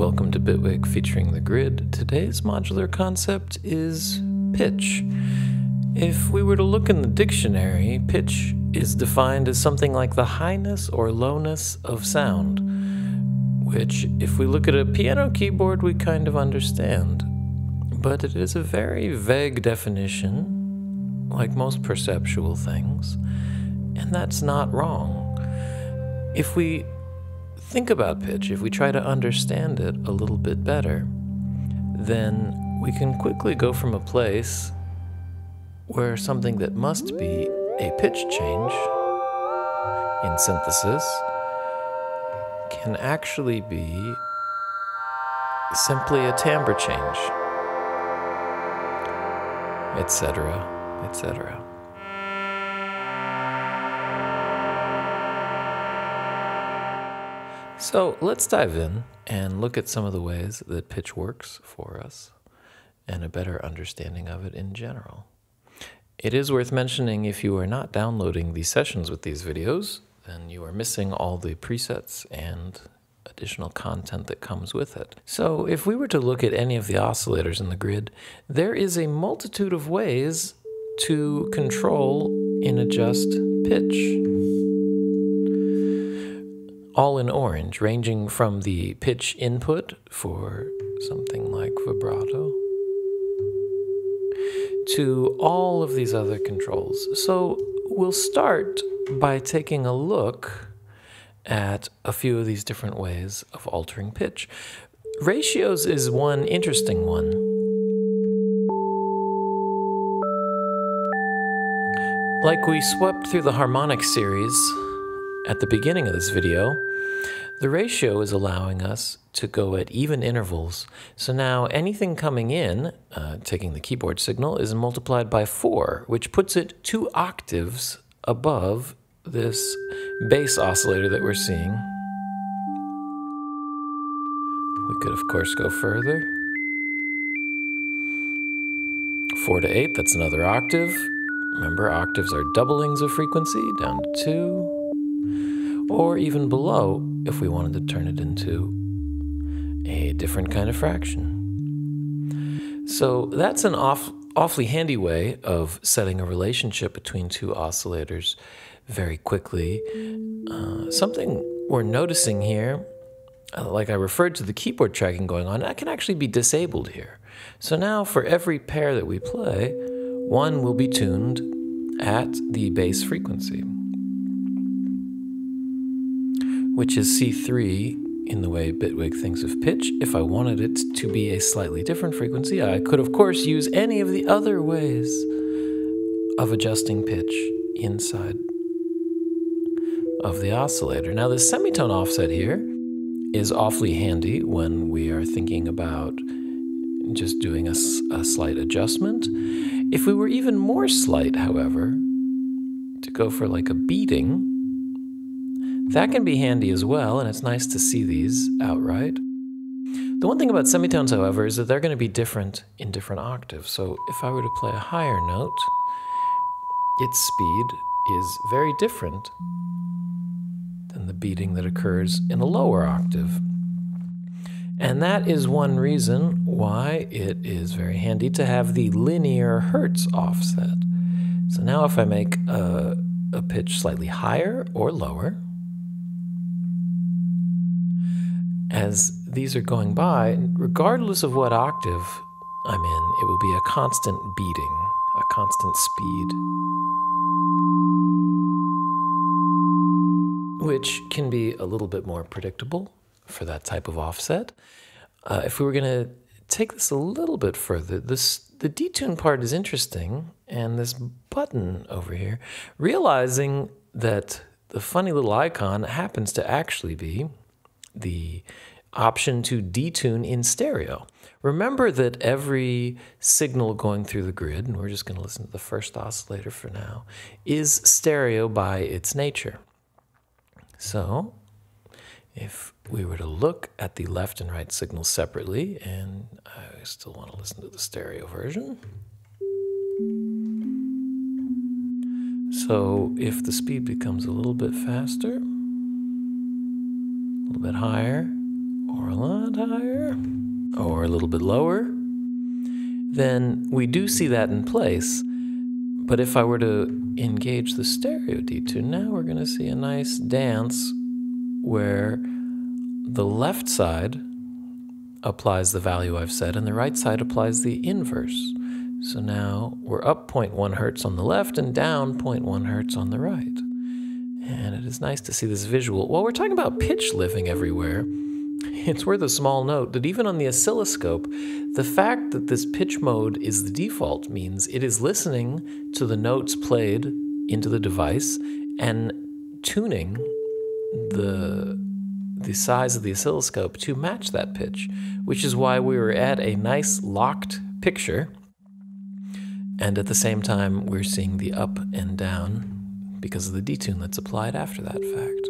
welcome to Bitwig featuring the grid. Today's modular concept is pitch. If we were to look in the dictionary, pitch is defined as something like the highness or lowness of sound, which, if we look at a piano keyboard, we kind of understand. But it is a very vague definition, like most perceptual things, and that's not wrong. If we think about pitch, if we try to understand it a little bit better, then we can quickly go from a place where something that must be a pitch change in synthesis can actually be simply a timbre change, etc., etc. So let's dive in and look at some of the ways that pitch works for us and a better understanding of it in general. It is worth mentioning if you are not downloading the sessions with these videos, then you are missing all the presets and additional content that comes with it. So if we were to look at any of the oscillators in the grid, there is a multitude of ways to control and adjust pitch all in orange, ranging from the pitch input for something like vibrato to all of these other controls. So we'll start by taking a look at a few of these different ways of altering pitch. Ratios is one interesting one. Like we swept through the harmonic series at the beginning of this video, the ratio is allowing us to go at even intervals. So now anything coming in, uh, taking the keyboard signal, is multiplied by 4, which puts it two octaves above this bass oscillator that we're seeing. We could, of course, go further. 4 to 8, that's another octave. Remember, octaves are doublings of frequency, down to 2 or even below if we wanted to turn it into a different kind of fraction. So that's an off, awfully handy way of setting a relationship between two oscillators very quickly. Uh, something we're noticing here, uh, like I referred to the keyboard tracking going on, that can actually be disabled here. So now for every pair that we play, one will be tuned at the base frequency which is C3 in the way Bitwig thinks of pitch. If I wanted it to be a slightly different frequency, I could, of course, use any of the other ways of adjusting pitch inside of the oscillator. Now, the semitone offset here is awfully handy when we are thinking about just doing a, a slight adjustment. If we were even more slight, however, to go for like a beating, that can be handy as well, and it's nice to see these outright. The one thing about semitones, however, is that they're going to be different in different octaves. So if I were to play a higher note, its speed is very different than the beating that occurs in a lower octave. And that is one reason why it is very handy to have the linear Hertz offset. So now if I make a, a pitch slightly higher or lower, as these are going by, regardless of what octave I'm in, it will be a constant beating, a constant speed. Which can be a little bit more predictable for that type of offset. Uh, if we were going to take this a little bit further, this the detune part is interesting, and this button over here, realizing that the funny little icon happens to actually be the option to detune in stereo. Remember that every signal going through the grid, and we're just going to listen to the first oscillator for now, is stereo by its nature. So if we were to look at the left and right signals separately, and I still want to listen to the stereo version. So if the speed becomes a little bit faster, a little bit higher, or a lot higher, or a little bit lower, then we do see that in place. But if I were to engage the stereo detune, now we're going to see a nice dance where the left side applies the value I've said and the right side applies the inverse. So now we're up 0.1 hertz on the left and down 0.1 hertz on the right. And it is nice to see this visual. While we're talking about pitch living everywhere, it's worth a small note that even on the oscilloscope, the fact that this pitch mode is the default means it is listening to the notes played into the device and tuning the the size of the oscilloscope to match that pitch, which is why we were at a nice locked picture. And at the same time, we're seeing the up and down because of the detune that's applied after that fact.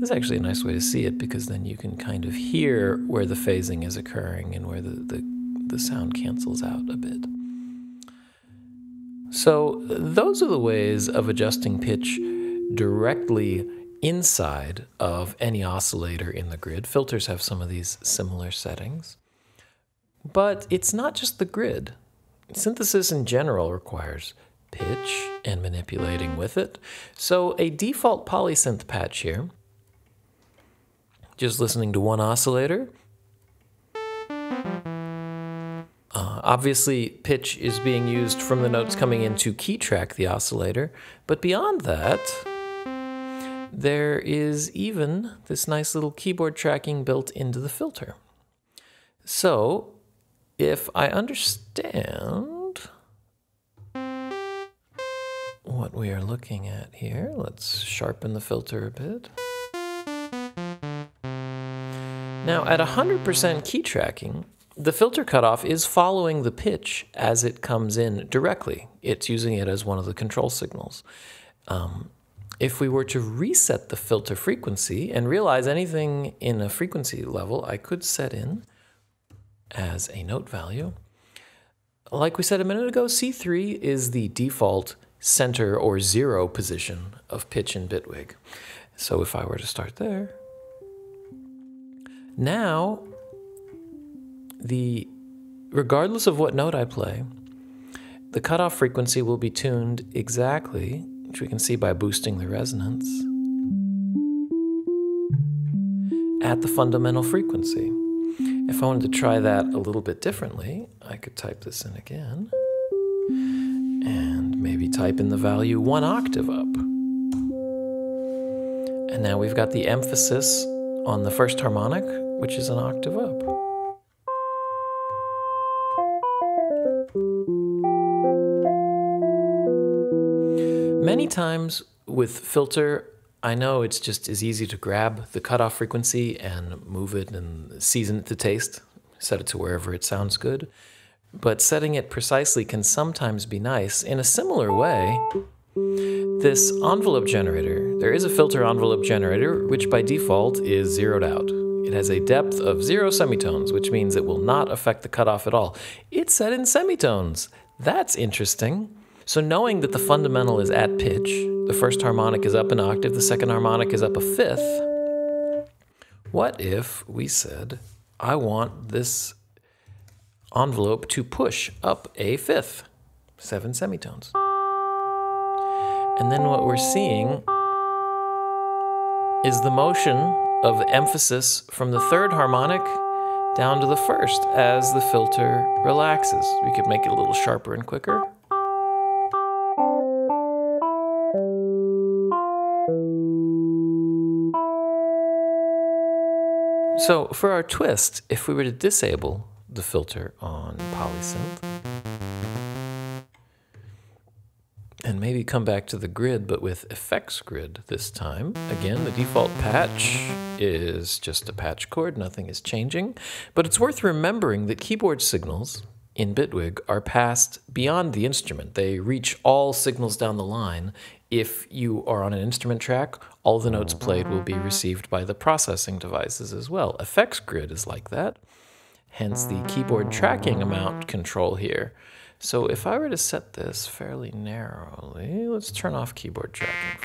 This is actually a nice way to see it because then you can kind of hear where the phasing is occurring and where the, the, the sound cancels out a bit. So, those are the ways of adjusting pitch directly inside of any oscillator in the grid. Filters have some of these similar settings. But it's not just the grid. Synthesis in general requires pitch and manipulating with it. So, a default polysynth patch here just listening to one oscillator. Uh, obviously, pitch is being used from the notes coming in to key track the oscillator, but beyond that, there is even this nice little keyboard tracking built into the filter. So, if I understand what we are looking at here, let's sharpen the filter a bit. Now, at 100% key tracking, the filter cutoff is following the pitch as it comes in directly. It's using it as one of the control signals. Um, if we were to reset the filter frequency and realize anything in a frequency level, I could set in as a note value. Like we said a minute ago, C3 is the default center or zero position of pitch in Bitwig. So if I were to start there, now, the regardless of what note I play, the cutoff frequency will be tuned exactly, which we can see by boosting the resonance, at the fundamental frequency. If I wanted to try that a little bit differently, I could type this in again and maybe type in the value one octave up. And now we've got the emphasis on the first harmonic, which is an octave up. Many times with filter, I know it's just as easy to grab the cutoff frequency and move it and season it to taste, set it to wherever it sounds good. But setting it precisely can sometimes be nice. In a similar way, this envelope generator, there is a filter envelope generator, which by default is zeroed out. It has a depth of zero semitones, which means it will not affect the cutoff at all. It's set in semitones. That's interesting. So knowing that the fundamental is at pitch, the first harmonic is up an octave, the second harmonic is up a fifth, what if we said, I want this envelope to push up a fifth, seven semitones? And then what we're seeing is the motion of emphasis from the third harmonic down to the first as the filter relaxes. We could make it a little sharper and quicker. So for our twist, if we were to disable the filter on polysynth, and maybe come back to the grid, but with effects grid this time. Again, the default patch is just a patch cord, nothing is changing. But it's worth remembering that keyboard signals in Bitwig are passed beyond the instrument. They reach all signals down the line. If you are on an instrument track, all the notes played will be received by the processing devices as well. Effects grid is like that, hence the keyboard tracking amount control here. So if I were to set this fairly narrowly, let's turn off keyboard tracking.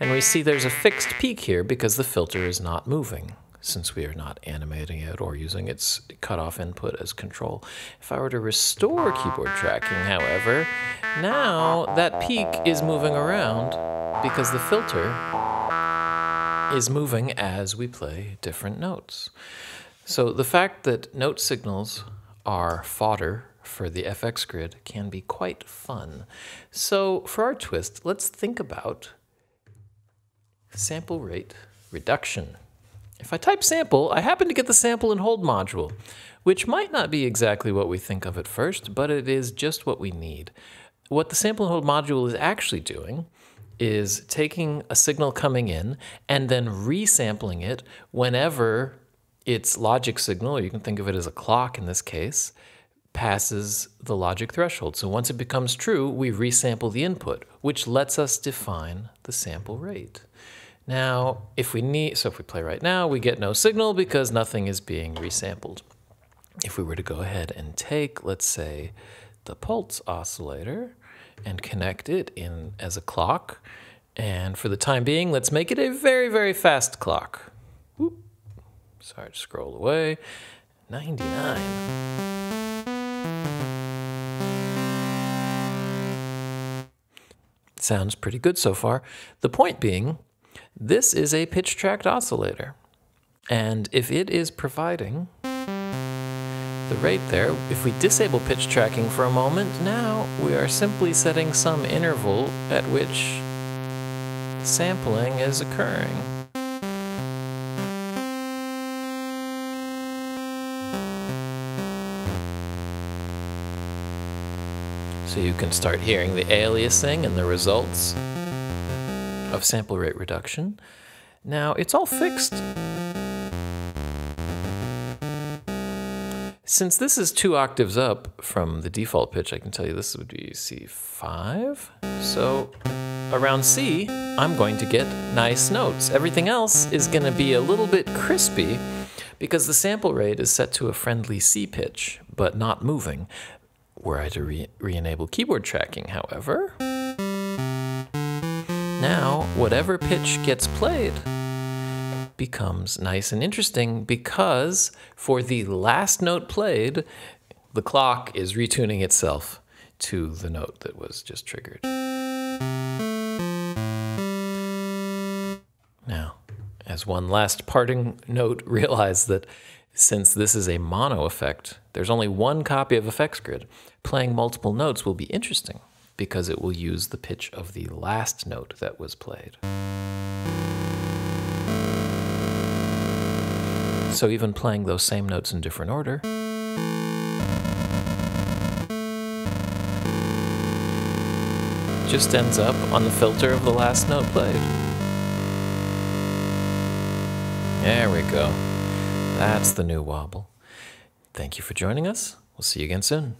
And we see there's a fixed peak here because the filter is not moving since we are not animating it or using its cutoff input as control. If I were to restore keyboard tracking, however, now that peak is moving around because the filter is moving as we play different notes. So the fact that note signals are fodder for the FX grid can be quite fun. So for our twist, let's think about sample rate reduction. If I type sample, I happen to get the sample and hold module, which might not be exactly what we think of at first, but it is just what we need. What the sample and hold module is actually doing is taking a signal coming in and then resampling it whenever its logic signal, or you can think of it as a clock in this case, passes the logic threshold. So once it becomes true, we resample the input, which lets us define the sample rate. Now, if we need, so if we play right now, we get no signal because nothing is being resampled. If we were to go ahead and take, let's say, the pulse oscillator and connect it in as a clock, and for the time being, let's make it a very, very fast clock. Sorry to scroll away. 99. Sounds pretty good so far. The point being this is a pitch tracked oscillator. And if it is providing the rate there, if we disable pitch tracking for a moment, now we are simply setting some interval at which sampling is occurring. So you can start hearing the aliasing and the results of sample rate reduction. Now, it's all fixed. Since this is two octaves up from the default pitch, I can tell you this would be C5. So around C, I'm going to get nice notes. Everything else is going to be a little bit crispy because the sample rate is set to a friendly C pitch, but not moving. Were I to re-enable re keyboard tracking, however, now, whatever pitch gets played becomes nice and interesting because for the last note played, the clock is retuning itself to the note that was just triggered. Now, as one last parting note, realize that since this is a mono effect, there's only one copy of Effects Grid. Playing multiple notes will be interesting because it will use the pitch of the last note that was played. So even playing those same notes in different order, just ends up on the filter of the last note played. There we go. That's the new wobble. Thank you for joining us. We'll see you again soon.